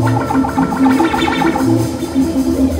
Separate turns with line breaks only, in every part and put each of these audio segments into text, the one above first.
ハハハハ!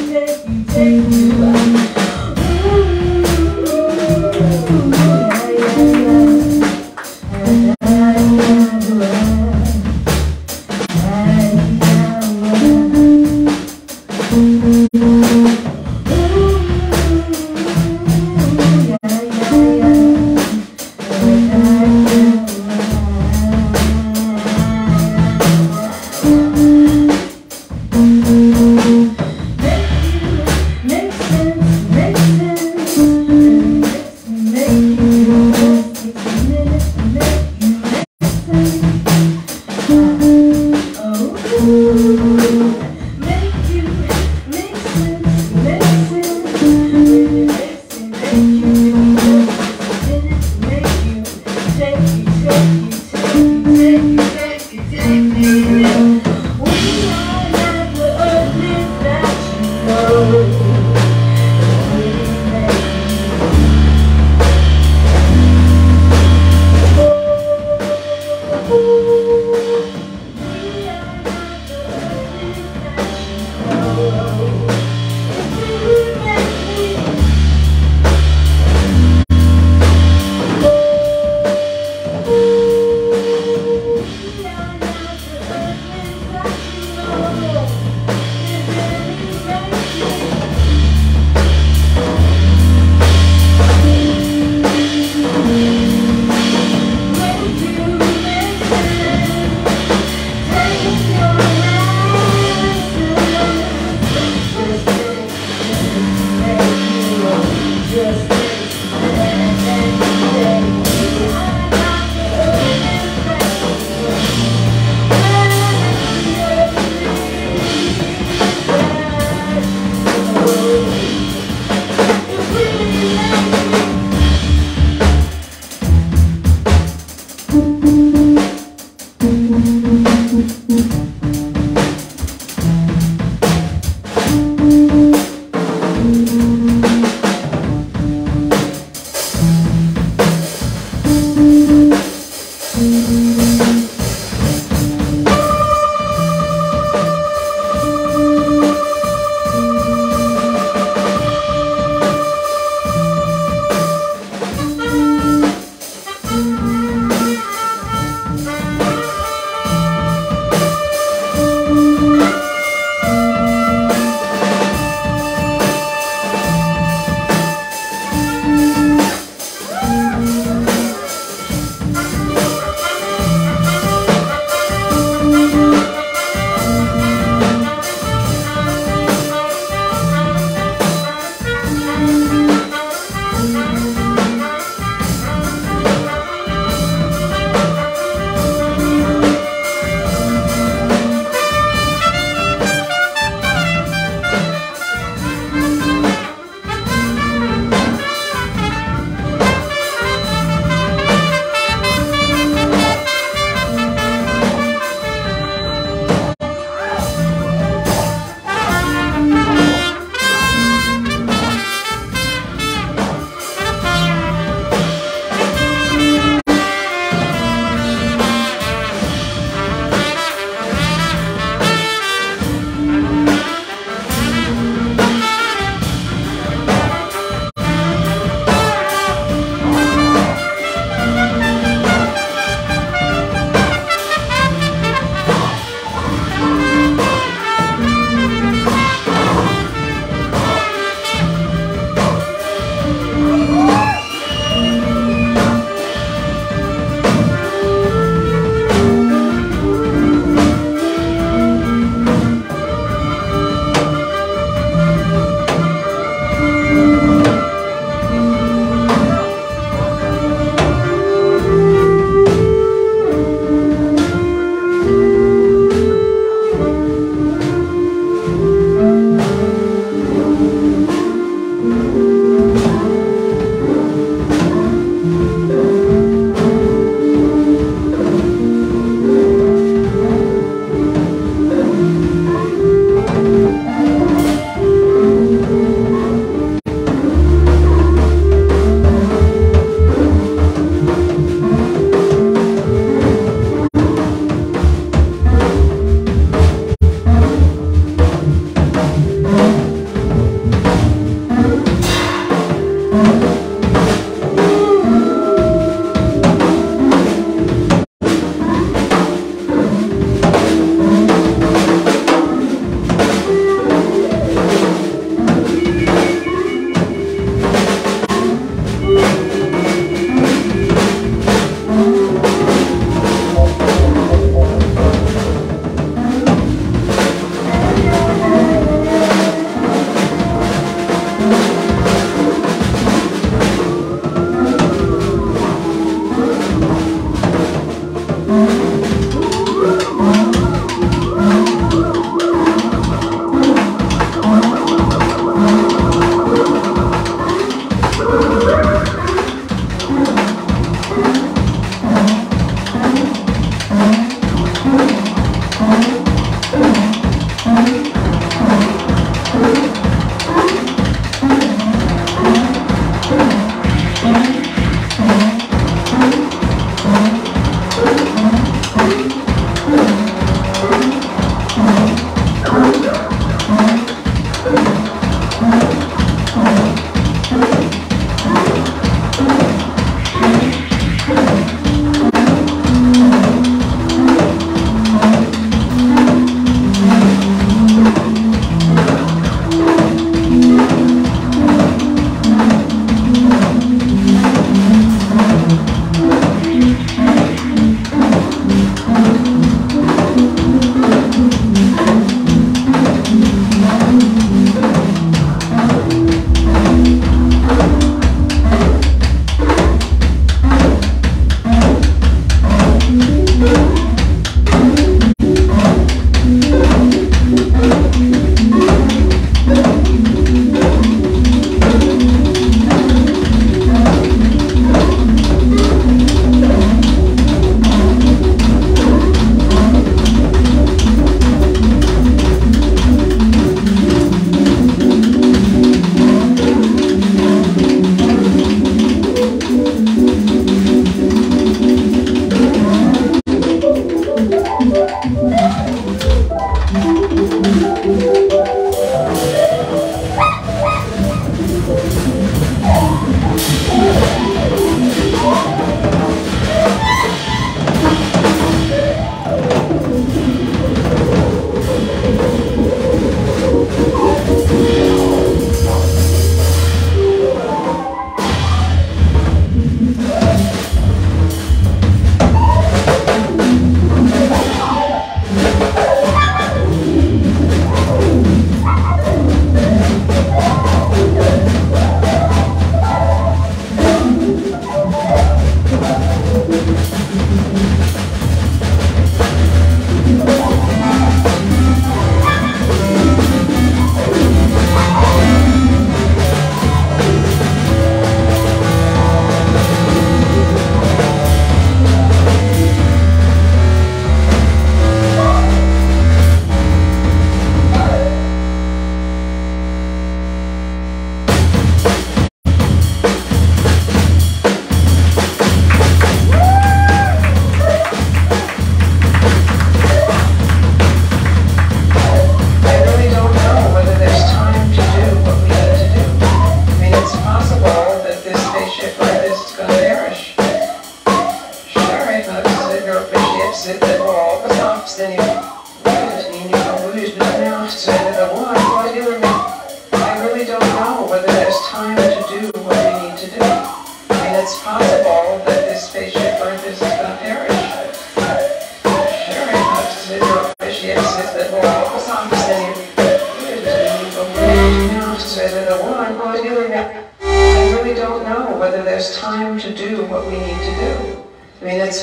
sit there, all the time, steady.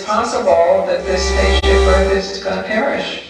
possible that this spaceship Earth is going to perish.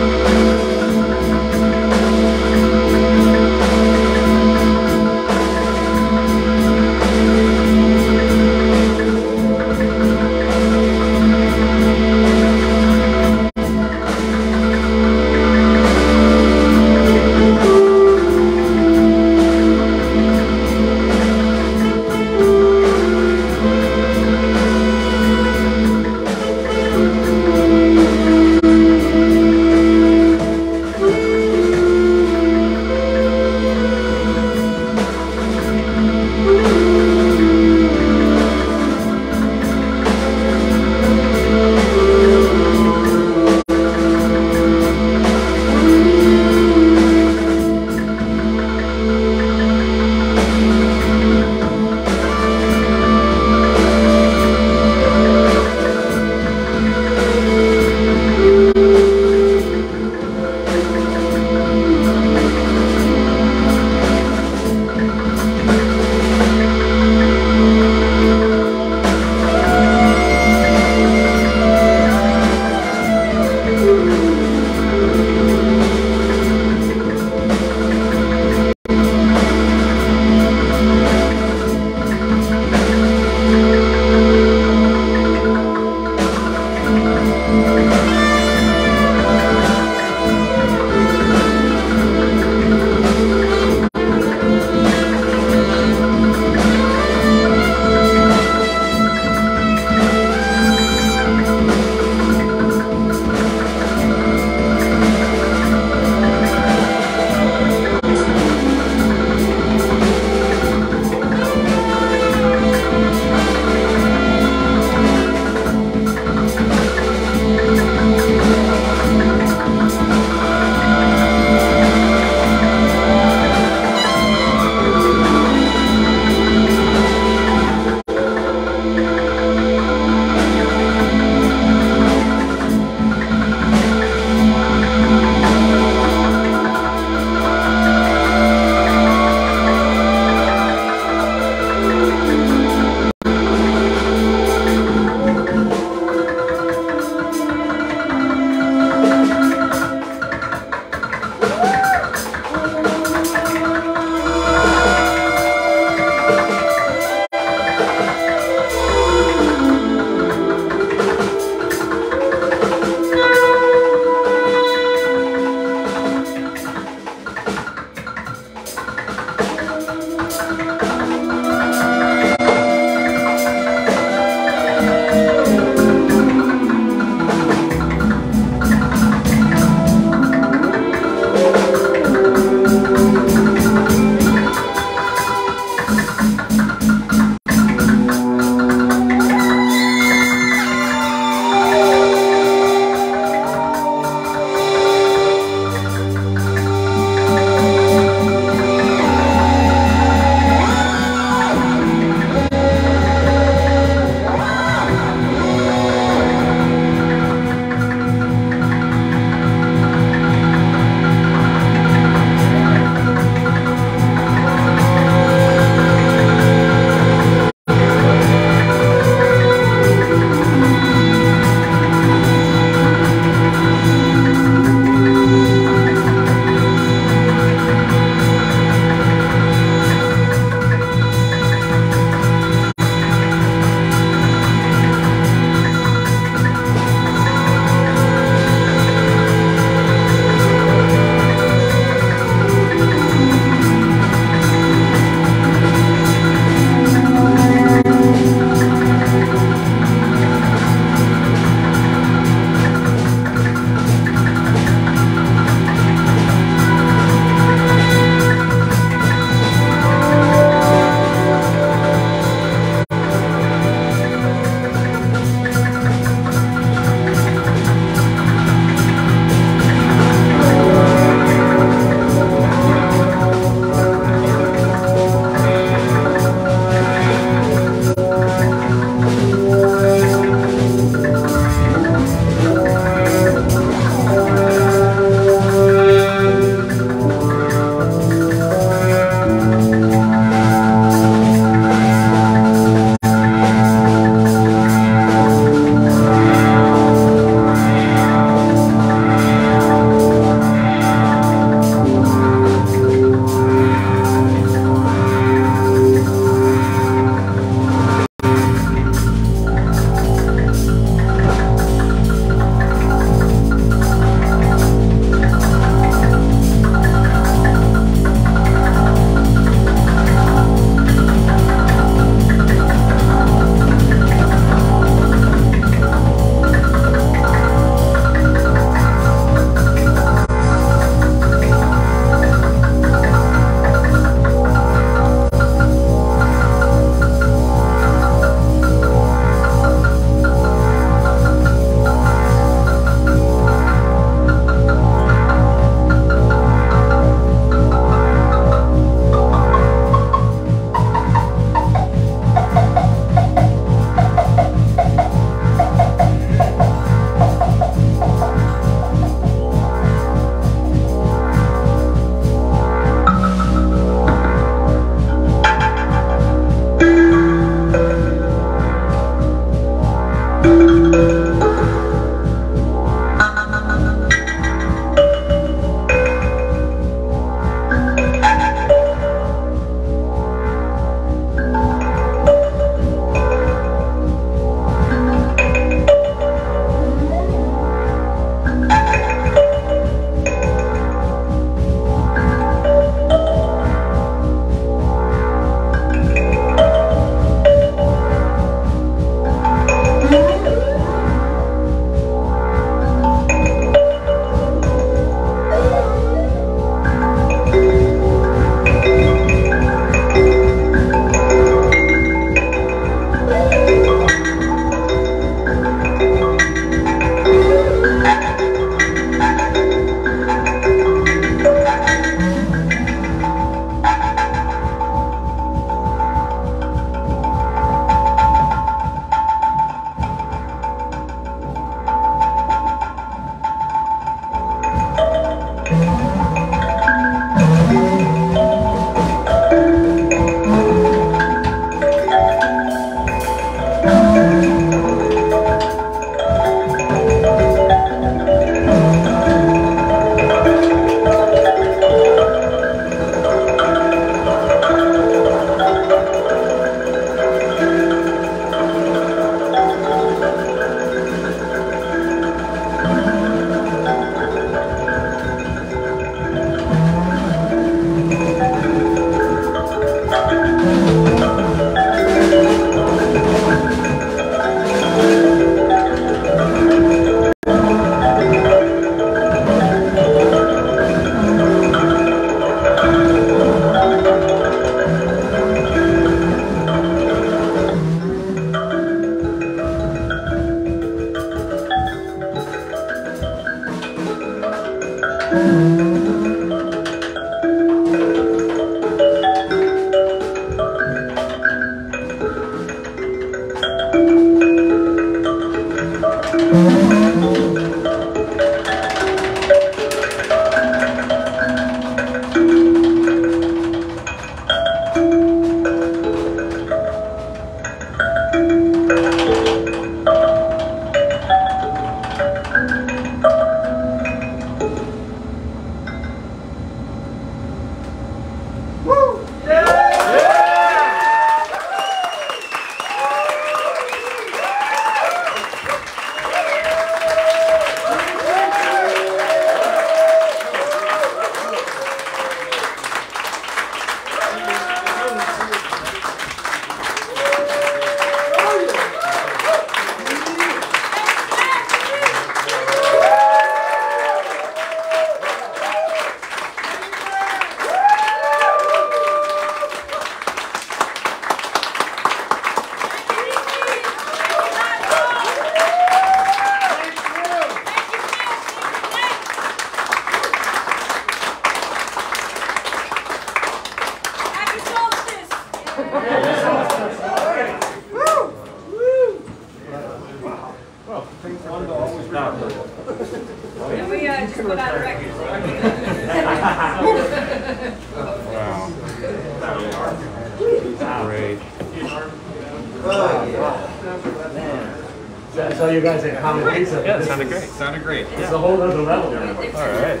You
guys at Common Pizza.
Yeah, it sounded great. Sounded great.
It's a whole other level.
All right.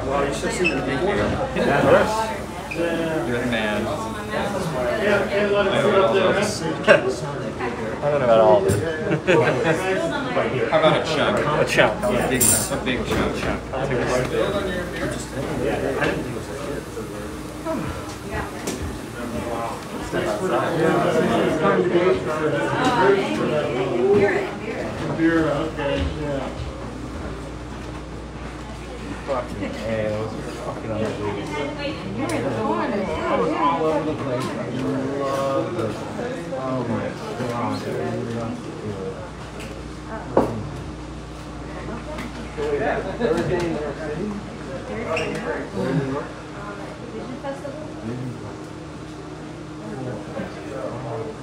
Well, you should see the Thank you. Yeah, of course. You're the man. I don't know about all of it. How about a chunk? A chunk. A big, a big chunk. chunk. I'll take a Step outside. Bureau, okay, yeah. Fucking ass, fucking ugly. You're in the. I was all over the place. I love this. Oh my god. Yeah. Thursday in New York City? Thursday in New York? Vision Festival? Vision Festival.